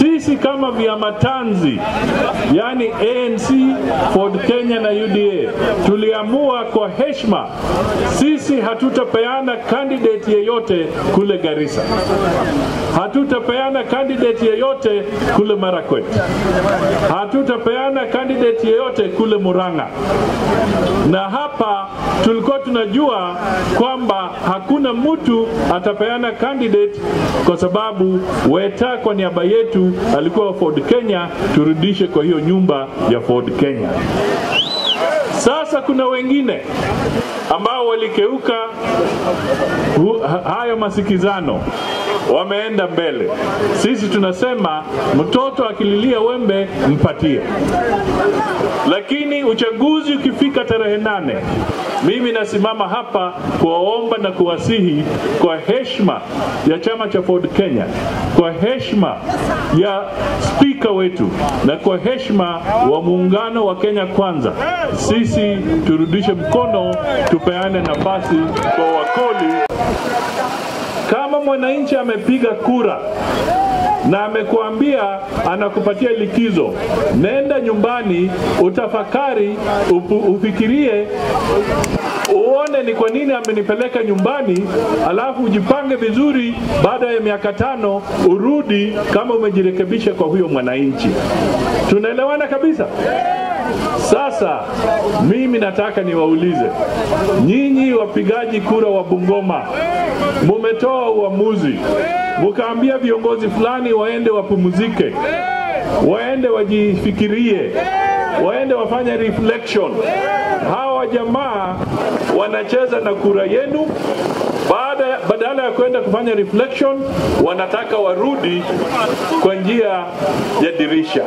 Merci. Sisi kama vyama tanzi, yani ANC, Ford Kenya na UDA, tuliamua kwa heshima, sisi hatutapeana candidate yeyote kule Garissa, hatutapeana candidate yeyote kule Marakwet, hatutapeana candidate yeyote kule Murang'a. Na hapa tulikuwa tunajua kwamba hakuna mtu atapeana candidate kwa sababu Weta kwa niaba yetu alikuwa Ford Kenya, turudishe kwa hiyo nyumba ya Ford Kenya. Sasa kuna wengine ambao walikeuka hayo masikizano, wameenda mbele. Sisi tunasema mtoto akililia wembe mpatie, lakini uchaguzi ukifika tarehe nane, mimi nasimama hapa kuwaomba na kuwasihi kwa heshima ya chama cha Ford Kenya, kwa heshima ya spika wetu na kwa heshima wa muungano wa Kenya Kwanza, sisi turudishe mkono, tupeane nafasi kwa Wakoli. Kama mwananchi amepiga kura na amekuambia anakupatia likizo, nenda nyumbani, utafakari, upu, ufikirie uone ni kwa nini amenipeleka nyumbani, alafu ujipange vizuri. Baada ya miaka tano urudi kama umejirekebisha kwa huyo mwananchi. Tunaelewana kabisa? Sasa mimi nataka niwaulize nyinyi wapigaji kura wa Bungoma, mumetoa uamuzi, mukaambia viongozi fulani waende wapumzike, waende wajifikirie, waende wafanye reflection. Hawa jamaa wanacheza na kura yenu baada, badala ya kwenda kufanya reflection, wanataka warudi kwa njia ya dirisha.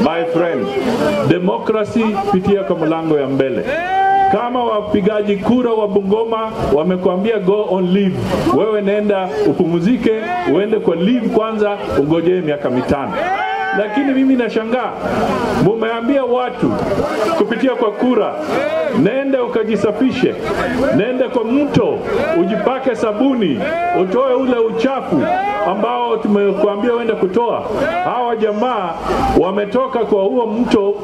My friend, democracy pitia kwa mlango ya mbele. Kama wapigaji kura wa Bungoma wamekwambia go on leave, wewe nenda upumuzike, uende kwa leave kwanza, ungojee miaka mitano. Lakini mimi nashangaa, mumeambia watu kupitia kwa kura, nende ukajisafishe, nende kwa mto ujipake sabuni, utoe ule uchafu ambao tumekuambia uende kutoa. Hawa jamaa wametoka kwa huo mto,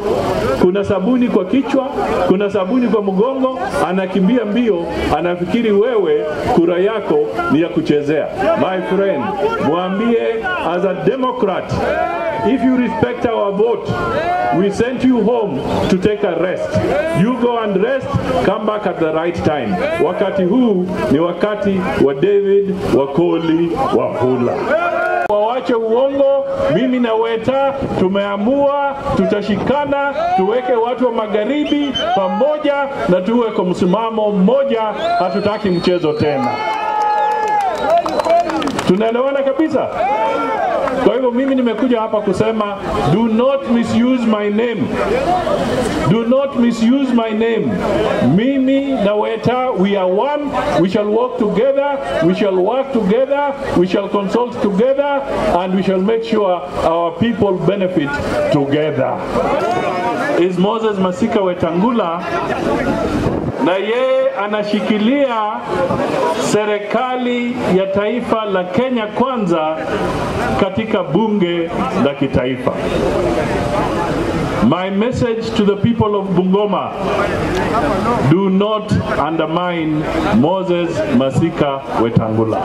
kuna sabuni kwa kichwa, kuna sabuni kwa mgongo, anakimbia mbio, anafikiri wewe kura yako ni ya kuchezea. My friend, mwambie as a democrat If you respect our vote, we sent you home to take a rest. You go and rest, come back at the right time. Wakati huu ni wakati wa David Wakoli Wahula. Wawache uongo. Mimi na Weta tumeamua tutashikana, tuweke watu wa magharibi pamoja na tuwe kwa msimamo mmoja. Hatutaki mchezo tena. Tunaelewana kabisa? Kwa hivyo mimi nimekuja hapa kusema do not misuse my name. Do not misuse my name. Mimi na Weta we are one. We shall work together. We shall work together. We shall consult together and we shall make sure our people benefit together. Is Moses Masika Wetangula na yeye anashikilia serikali ya taifa la Kenya Kwanza katika bunge la kitaifa. My message to the people of Bungoma do not undermine Moses Masika Wetangula.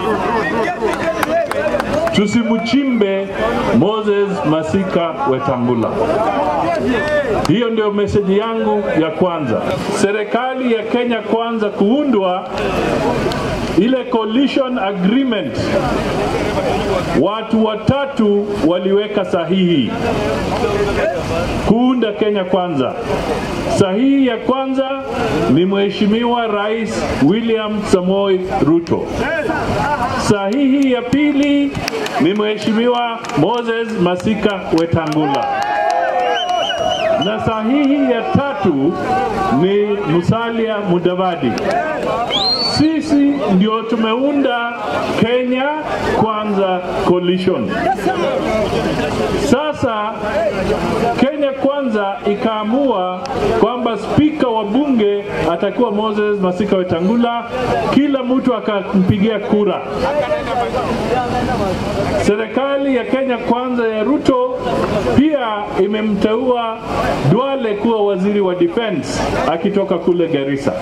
Tusimchimbe Moses Masika Wetangula. Hiyo ndio meseji yangu ya kwanza. Serikali ya Kenya Kwanza kuundwa, ile coalition agreement, watu watatu waliweka sahihi kuunda Kenya Kwanza. Sahihi ya kwanza ni Mheshimiwa Rais William Samoei Ruto. Sahihi ya pili ni Mheshimiwa Moses Masika Wetangula na sahihi ya tatu ni Musalia Mudavadi. Sisi ndio tumeunda Kenya Kwanza Coalition. Sasa Kenya Ikaamua kwamba spika wa bunge atakuwa Moses Masika Wetangula, kila mtu akampigia kura. Serikali ya Kenya Kwanza ya Ruto pia imemteua Duale kuwa waziri wa defense akitoka kule Garissa.